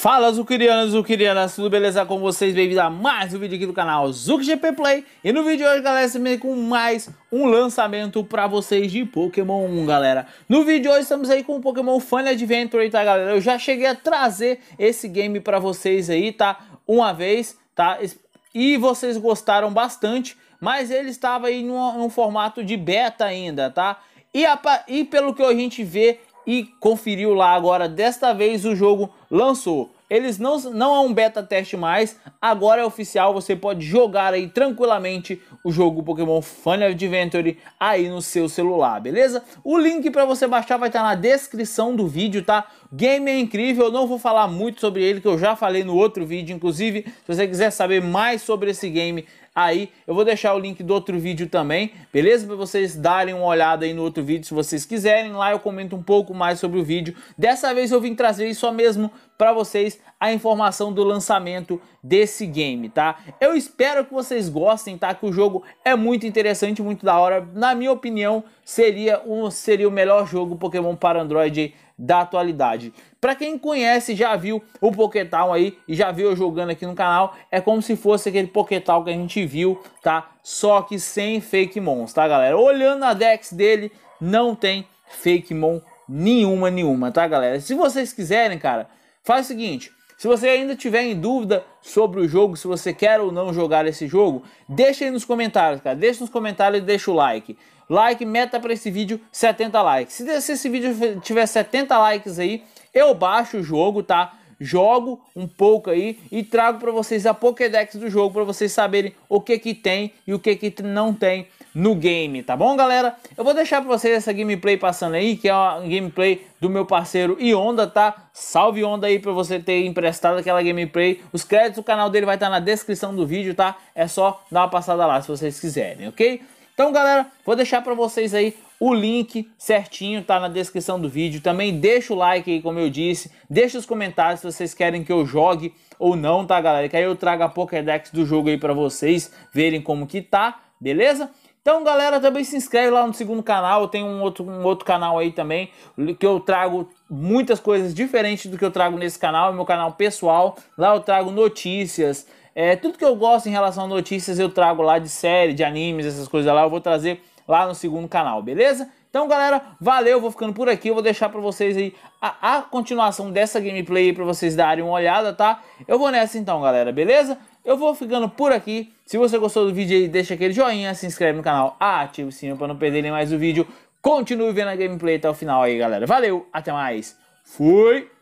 Fala Zucrianos, Zucrianas, tudo beleza com vocês? Bem-vindos a mais um vídeo aqui do canal ZucGP Play E no vídeo de hoje, galera, estamos com mais um lançamento pra vocês de Pokémon 1, galera No vídeo de hoje estamos aí com o Pokémon Fun Adventure, tá, galera? Eu já cheguei a trazer esse game pra vocês aí, tá? Uma vez, tá? E vocês gostaram bastante Mas ele estava aí num formato de beta ainda, tá? E, a, e pelo que a gente vê e conferiu lá agora, desta vez o jogo lançou. Eles não, não é um beta teste mais, agora é oficial, você pode jogar aí tranquilamente o jogo Pokémon Fun Adventure aí no seu celular, beleza? O link para você baixar vai estar na descrição do vídeo, tá? Game é incrível, não vou falar muito sobre ele, que eu já falei no outro vídeo, inclusive, se você quiser saber mais sobre esse game, aí. Eu vou deixar o link do outro vídeo também, beleza? Para vocês darem uma olhada aí no outro vídeo, se vocês quiserem. Lá eu comento um pouco mais sobre o vídeo. Dessa vez eu vim trazer só mesmo para vocês a informação do lançamento desse game, tá? Eu espero que vocês gostem, tá? Que o jogo é muito interessante, muito da hora. Na minha opinião, seria, um, seria o melhor jogo Pokémon para Android da atualidade. Para quem conhece, já viu o Pokétal aí e já viu eu jogando aqui no canal, é como se fosse aquele Pokétal que a gente viu, tá? Só que sem Fake Mons, tá, galera? Olhando a Dex dele, não tem Fake Mon nenhuma, nenhuma, tá, galera? Se vocês quiserem, cara, faz o seguinte... Se você ainda tiver em dúvida sobre o jogo, se você quer ou não jogar esse jogo, deixa aí nos comentários, cara. Deixa nos comentários e deixa o like like, meta para esse vídeo 70 likes. Se esse vídeo tiver 70 likes aí, eu baixo o jogo, tá? Jogo um pouco aí e trago para vocês a Pokédex do jogo para vocês saberem o que que tem e o que que não tem no game, tá bom, galera? Eu vou deixar para vocês essa gameplay passando aí, que é uma gameplay do meu parceiro Ionda, tá? Salve Onda aí para você ter emprestado aquela gameplay. Os créditos do canal dele vai estar na descrição do vídeo, tá? É só dar uma passada lá se vocês quiserem, ok? Então, galera, vou deixar para vocês aí o link certinho, tá na descrição do vídeo. Também deixa o like aí, como eu disse. Deixa os comentários se vocês querem que eu jogue ou não, tá, galera? Que aí eu trago a Pokédex do jogo aí para vocês verem como que tá, beleza? Então, galera, também se inscreve lá no segundo canal. Tenho um outro, um outro canal aí também, que eu trago muitas coisas diferentes do que eu trago nesse canal, meu canal pessoal. Lá eu trago notícias, é, tudo que eu gosto em relação a notícias eu trago lá de série, de animes, essas coisas lá, eu vou trazer lá no segundo canal, beleza? Então, galera, valeu, vou ficando por aqui. Eu vou deixar pra vocês aí a, a continuação dessa gameplay pra vocês darem uma olhada, tá? Eu vou nessa então, galera, beleza? Eu vou ficando por aqui. Se você gostou do vídeo aí, deixa aquele joinha, se inscreve no canal, ativa o sininho pra não perderem mais o vídeo. Continue vendo a gameplay até o final aí, galera. Valeu, até mais. Fui!